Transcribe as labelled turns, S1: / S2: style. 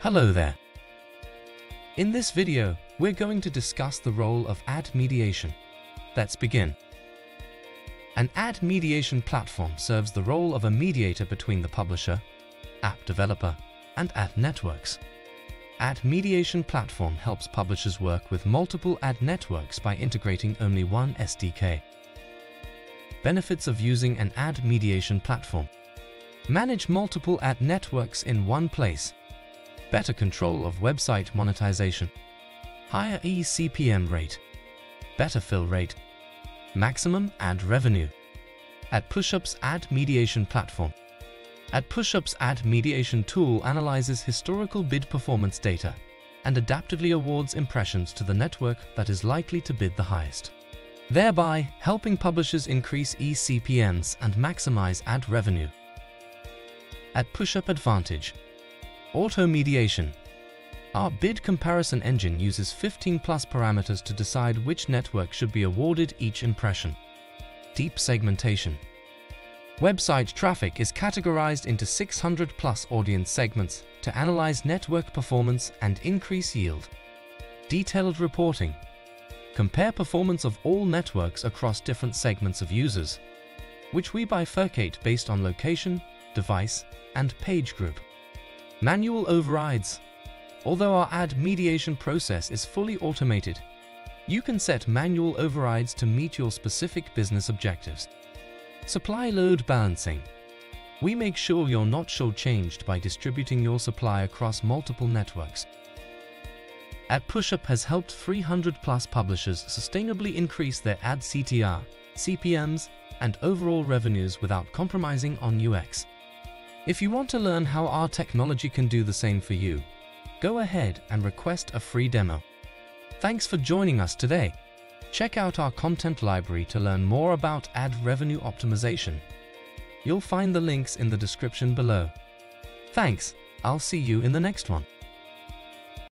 S1: Hello there. In this video, we're going to discuss the role of ad mediation. Let's begin. An ad mediation platform serves the role of a mediator between the publisher, app developer, and ad networks. Ad mediation platform helps publishers work with multiple ad networks by integrating only one SDK. Benefits of using an ad mediation platform. Manage multiple ad networks in one place. Better control of website monetization. Higher eCPM rate. Better fill rate. Maximum ad revenue. AdPushup's ad mediation platform. AdPushup's ad mediation tool analyzes historical bid performance data and adaptively awards impressions to the network that is likely to bid the highest, thereby helping publishers increase eCPMs and maximize ad revenue. AdPushup Advantage, Auto Mediation. Our bid comparison engine uses 15 plus parameters to decide which network should be awarded each impression. Deep segmentation. Website traffic is categorized into 600 plus audience segments to analyze network performance and increase yield. Detailed reporting. Compare performance of all networks across different segments of users, which we bifurcate based on location, device, and page group. Manual overrides. Although our ad mediation process is fully automated, you can set manual overrides to meet your specific business objectives. Supply load balancing. We make sure you're not shortchanged by distributing your supply across multiple networks. AdPushup has helped 300 plus publishers sustainably increase their ad CTR, CPMs, and overall revenues without compromising on UX. If you want to learn how our technology can do the same for you, go ahead and request a free demo. Thanks for joining us today. Check out our content library to learn more about ad revenue optimization. You'll find the links in the description below. Thanks, I'll see you in the next one.